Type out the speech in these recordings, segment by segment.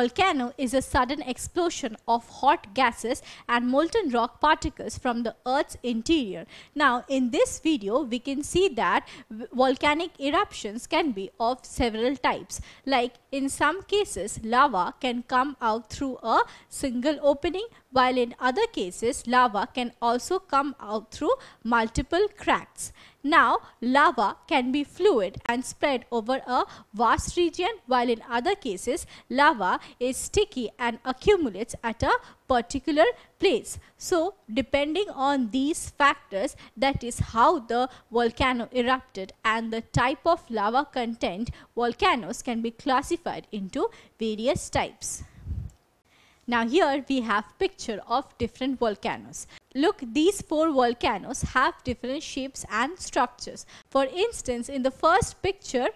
volcano is a sudden explosion of hot gases and molten rock particles from the earth's interior. Now in this video we can see that volcanic eruptions can be of several types like in some cases lava can come out through a single opening while in other cases lava can also come out through multiple cracks. Now lava can be fluid and spread over a vast region while in other cases lava is sticky and accumulates at a particular place. So depending on these factors that is how the volcano erupted and the type of lava content volcanoes can be classified into various types. Now here we have picture of different volcanoes. Look these four volcanoes have different shapes and structures. For instance in the first picture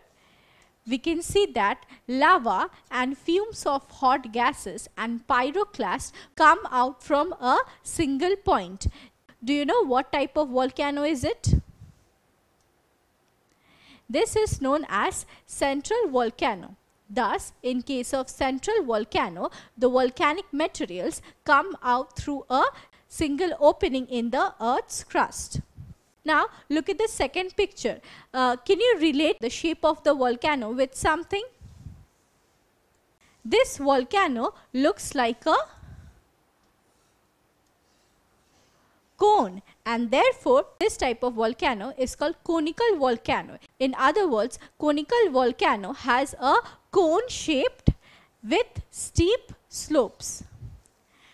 we can see that lava and fumes of hot gases and pyroclast come out from a single point. Do you know what type of volcano is it? This is known as central volcano. Thus, in case of central volcano, the volcanic materials come out through a single opening in the earth's crust. Now, look at the second picture. Uh, can you relate the shape of the volcano with something? This volcano looks like a cone and therefore this type of volcano is called conical volcano. In other words, conical volcano has a cone shaped with steep slopes.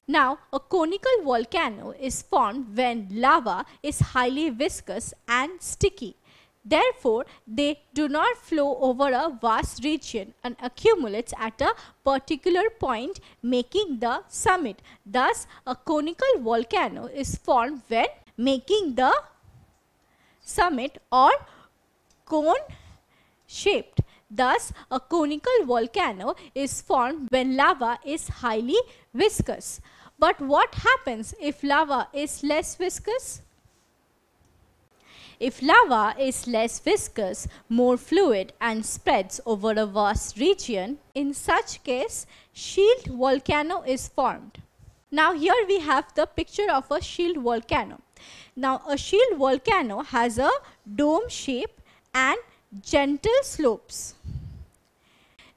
Now, a conical volcano is formed when lava is highly viscous and sticky. Therefore, they do not flow over a vast region and accumulates at a particular point making the summit. Thus, a conical volcano is formed when making the summit or cone shaped. Thus, a conical volcano is formed when lava is highly viscous. But what happens if lava is less viscous? If lava is less viscous, more fluid and spreads over a vast region, in such case, shield volcano is formed. Now here we have the picture of a shield volcano. Now a shield volcano has a dome shape and gentle slopes.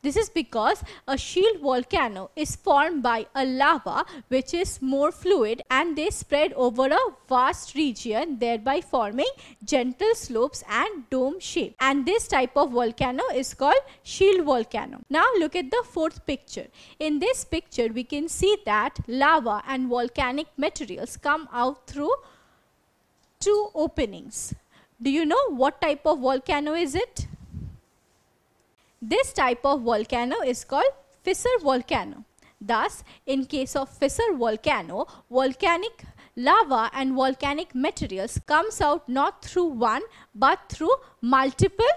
This is because a shield volcano is formed by a lava which is more fluid and they spread over a vast region thereby forming gentle slopes and dome shape. And this type of volcano is called shield volcano. Now look at the fourth picture. In this picture we can see that lava and volcanic materials come out through two openings. Do you know what type of volcano is it? This type of volcano is called fissure volcano. Thus, in case of fissure volcano, volcanic lava and volcanic materials comes out not through one but through multiple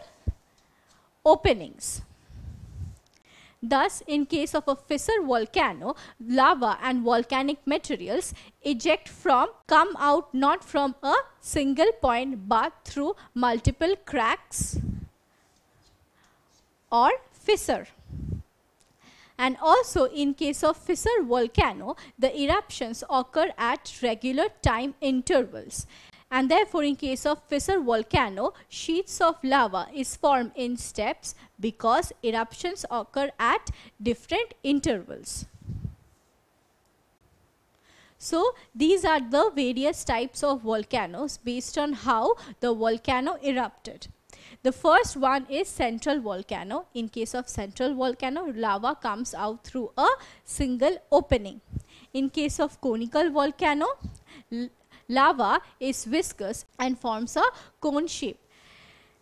openings. Thus, in case of a fissure volcano, lava and volcanic materials eject from, come out not from a single point but through multiple cracks or fissure. And also in case of fissure volcano, the eruptions occur at regular time intervals. And therefore in case of fissure volcano, sheets of lava is formed in steps because eruptions occur at different intervals. So these are the various types of volcanoes based on how the volcano erupted. The first one is central volcano. In case of central volcano, lava comes out through a single opening. In case of conical volcano, lava is viscous and forms a cone shape.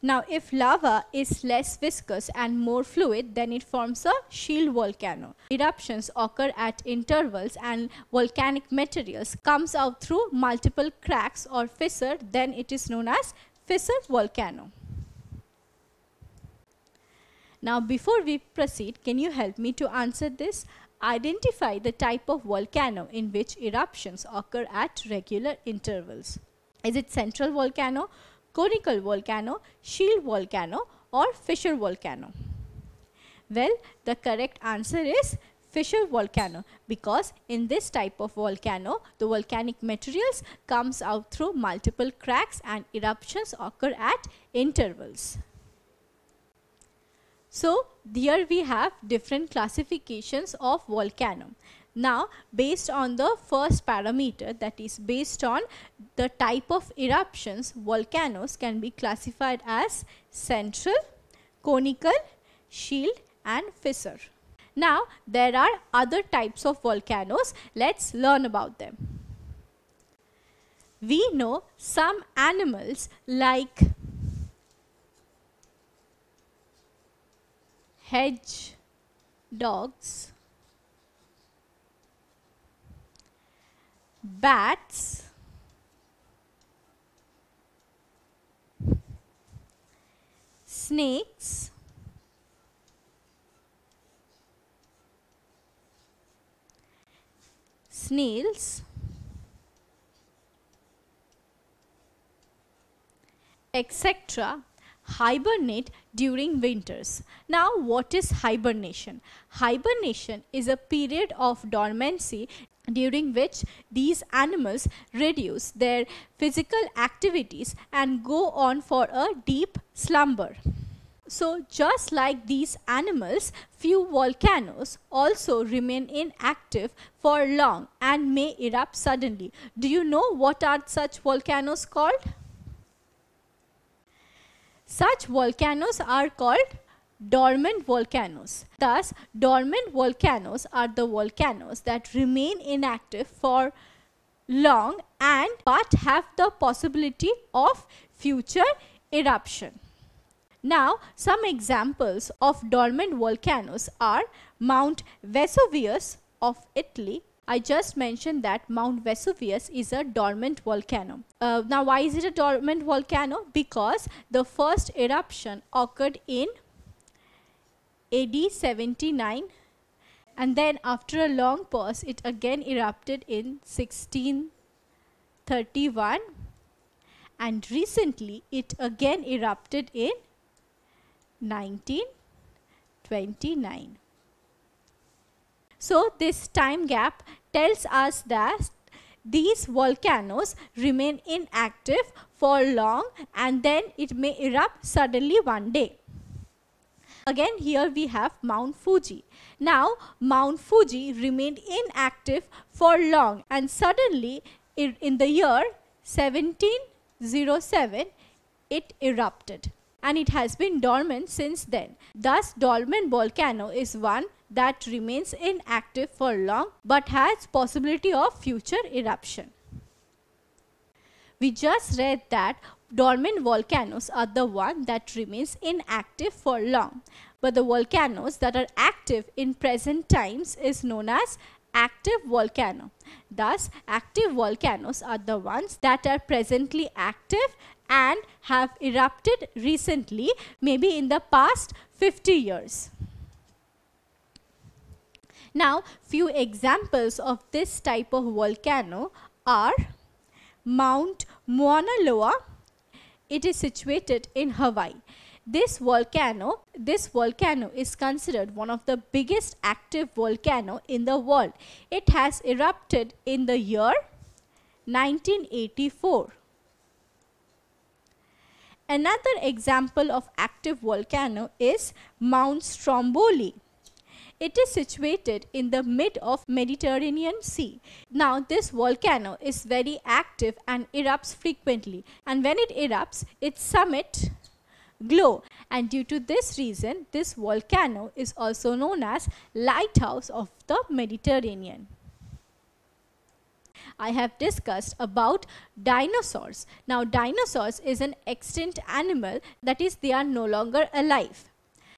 Now, if lava is less viscous and more fluid, then it forms a shield volcano. Eruptions occur at intervals and volcanic materials comes out through multiple cracks or fissure, then it is known as fissure volcano. Now before we proceed, can you help me to answer this? Identify the type of volcano in which eruptions occur at regular intervals. Is it central volcano, conical volcano, shield volcano or fissure volcano? Well, the correct answer is fissure volcano because in this type of volcano the volcanic materials comes out through multiple cracks and eruptions occur at intervals. So, here we have different classifications of volcano. Now, based on the first parameter that is based on the type of eruptions, volcanoes can be classified as central, conical, shield and fissure. Now, there are other types of volcanoes. Let's learn about them. We know some animals like hedge dogs bats, snakes, snails, etc hibernate during winters. Now what is hibernation? Hibernation is a period of dormancy during which these animals reduce their physical activities and go on for a deep slumber. So just like these animals, few volcanoes also remain inactive for long and may erupt suddenly. Do you know what are such volcanoes called? Such volcanoes are called dormant volcanoes. Thus, dormant volcanoes are the volcanoes that remain inactive for long and but have the possibility of future eruption. Now, some examples of dormant volcanoes are Mount Vesuvius of Italy. I just mentioned that Mount Vesuvius is a dormant volcano. Uh, now, why is it a dormant volcano? Because the first eruption occurred in AD 79 and then after a long pause it again erupted in 1631 and recently it again erupted in 1929. So this time gap tells us that these volcanoes remain inactive for long and then it may erupt suddenly one day. Again here we have Mount Fuji. Now Mount Fuji remained inactive for long and suddenly in the year 1707 it erupted and it has been dormant since then. Thus dormant volcano is one that remains inactive for long but has possibility of future eruption. We just read that dormant volcanoes are the one that remains inactive for long. But the volcanoes that are active in present times is known as active volcano. Thus, active volcanoes are the ones that are presently active and have erupted recently, maybe in the past 50 years. Now, few examples of this type of volcano are Mount Mauna Loa it is situated in Hawaii. This volcano, this volcano is considered one of the biggest active volcano in the world. It has erupted in the year 1984. Another example of active volcano is Mount Stromboli. It is situated in the mid of Mediterranean Sea. Now this volcano is very active and erupts frequently and when it erupts its summit glow and due to this reason this volcano is also known as lighthouse of the Mediterranean. I have discussed about dinosaurs. Now dinosaurs is an extinct animal that is they are no longer alive.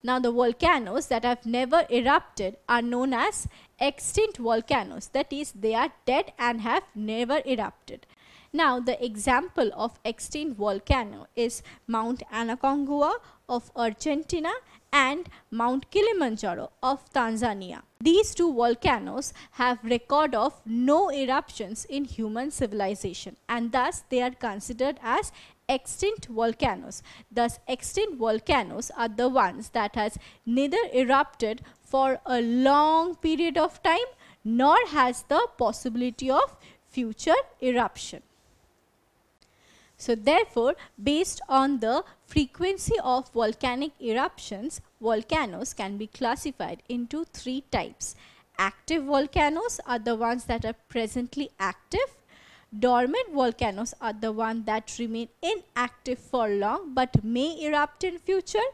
Now the volcanoes that have never erupted are known as extinct volcanoes. That is they are dead and have never erupted. Now the example of extinct volcano is Mount Aconcagua of Argentina and Mount Kilimanjaro of Tanzania. These two volcanoes have record of no eruptions in human civilization and thus they are considered as extinct volcanoes. Thus extinct volcanoes are the ones that has neither erupted for a long period of time nor has the possibility of future eruption. So therefore, based on the frequency of volcanic eruptions, volcanoes can be classified into three types. Active volcanoes are the ones that are presently active. Dormant volcanoes are the ones that remain inactive for long but may erupt in future.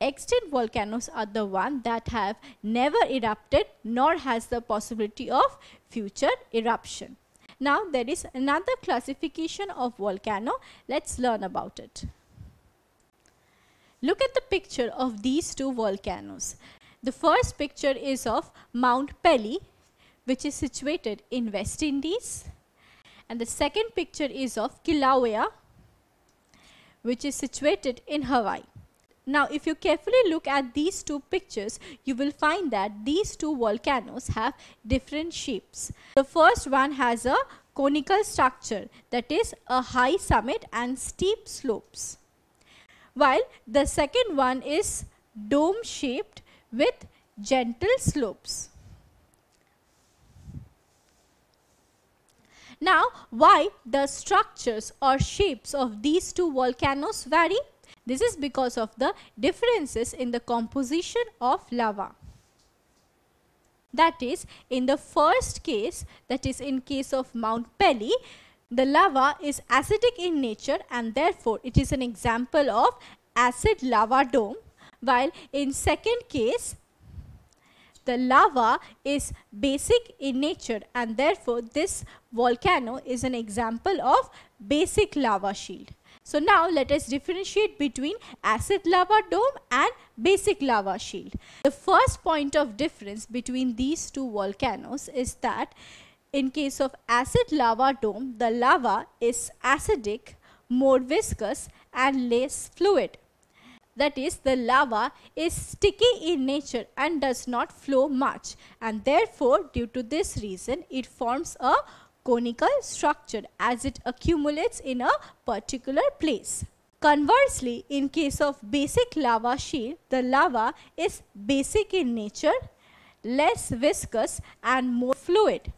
Extinct volcanoes are the ones that have never erupted nor has the possibility of future eruption. Now there is another classification of volcano. Let's learn about it. Look at the picture of these two volcanoes. The first picture is of Mount Pelee which is situated in West Indies and the second picture is of Kilauea which is situated in Hawaii. Now if you carefully look at these two pictures, you will find that these two volcanoes have different shapes. The first one has a conical structure that is a high summit and steep slopes. While the second one is dome shaped with gentle slopes. Now, why the structures or shapes of these two volcanoes vary? This is because of the differences in the composition of lava. That is, in the first case, that is in case of Mount Pelee, the lava is acidic in nature and therefore it is an example of acid lava dome. While in second case, the lava is basic in nature and therefore this volcano is an example of basic lava shield. So now let us differentiate between acid lava dome and basic lava shield. The first point of difference between these two volcanoes is that in case of acid lava dome, the lava is acidic, more viscous and less fluid. That is the lava is sticky in nature and does not flow much and therefore due to this reason it forms a conical structure as it accumulates in a particular place. Conversely, in case of basic lava shield, the lava is basic in nature, less viscous and more fluid.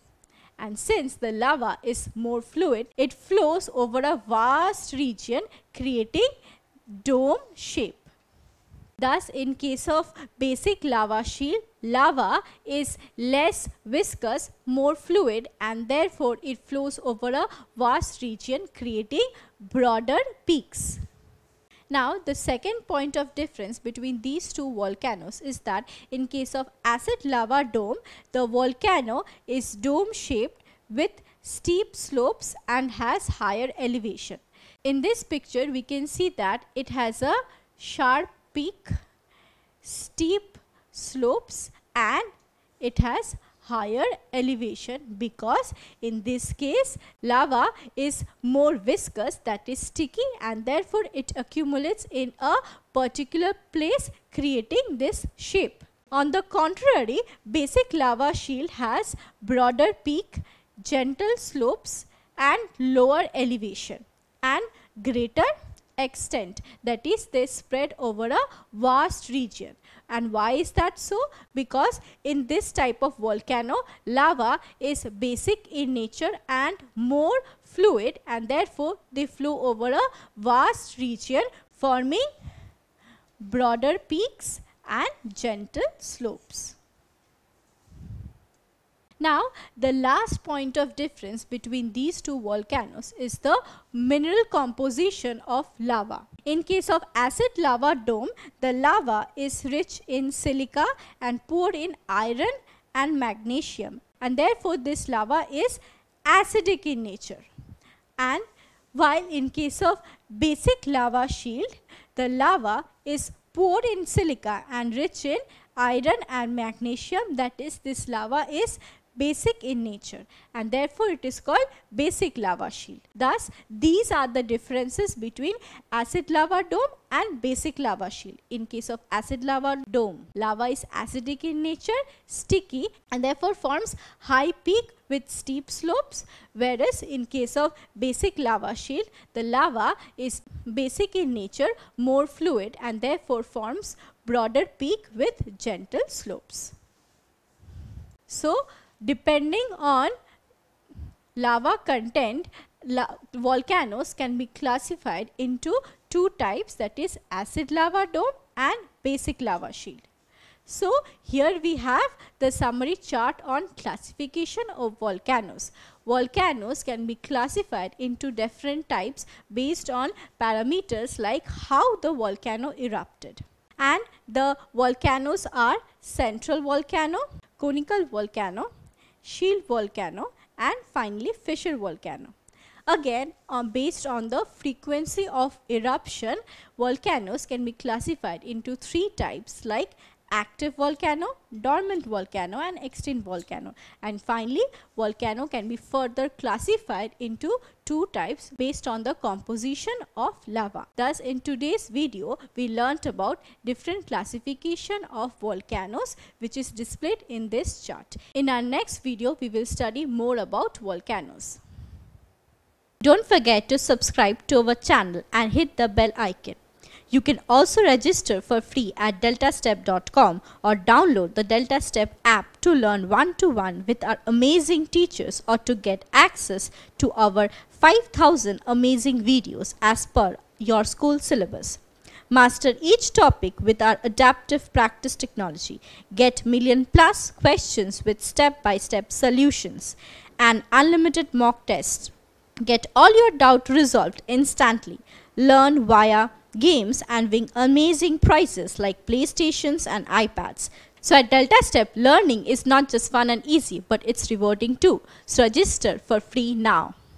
And since the lava is more fluid, it flows over a vast region creating dome shape. Thus, in case of basic lava shield, lava is less viscous, more fluid and therefore it flows over a vast region creating broader peaks. Now, the second point of difference between these two volcanoes is that in case of acid lava dome, the volcano is dome shaped with steep slopes and has higher elevation. In this picture, we can see that it has a sharp peak, steep slopes and it has higher elevation because in this case lava is more viscous that is sticky and therefore it accumulates in a particular place creating this shape. On the contrary, basic lava shield has broader peak, gentle slopes and lower elevation and greater extent. That is they spread over a vast region. And why is that so? Because in this type of volcano lava is basic in nature and more fluid and therefore they flow over a vast region forming broader peaks and gentle slopes now, the last point of difference between these two volcanoes is the mineral composition of lava. In case of acid lava dome, the lava is rich in silica and poor in iron and magnesium and therefore this lava is acidic in nature. And while in case of basic lava shield, the lava is poor in silica and rich in iron and magnesium that is this lava is basic in nature and therefore it is called basic lava shield. Thus, these are the differences between acid lava dome and basic lava shield. In case of acid lava dome, lava is acidic in nature, sticky and therefore forms high peak with steep slopes whereas in case of basic lava shield the lava is basic in nature more fluid and therefore forms broader peak with gentle slopes. So depending on lava content la volcanoes can be classified into two types that is acid lava dome and basic lava shield. So here we have the summary chart on classification of volcanoes. Volcanoes can be classified into different types based on parameters like how the volcano erupted. And the volcanoes are central volcano, conical volcano, shield volcano and finally fissure volcano. Again, um, based on the frequency of eruption, volcanoes can be classified into three types like active volcano, dormant volcano and extinct volcano. And finally, volcano can be further classified into two types based on the composition of lava. Thus, in today's video, we learnt about different classification of volcanoes which is displayed in this chart. In our next video, we will study more about volcanoes. Don't forget to subscribe to our channel and hit the bell icon. You can also register for free at deltastep.com or download the DeltaStep app to learn one-to-one -one with our amazing teachers or to get access to our 5000 amazing videos as per your school syllabus. Master each topic with our adaptive practice technology. Get million plus questions with step-by-step -step solutions and unlimited mock tests. Get all your doubt resolved instantly. Learn via games and win amazing prizes like PlayStations and iPads. So at DeltaStep, learning is not just fun and easy, but it's rewarding too. So register for free now.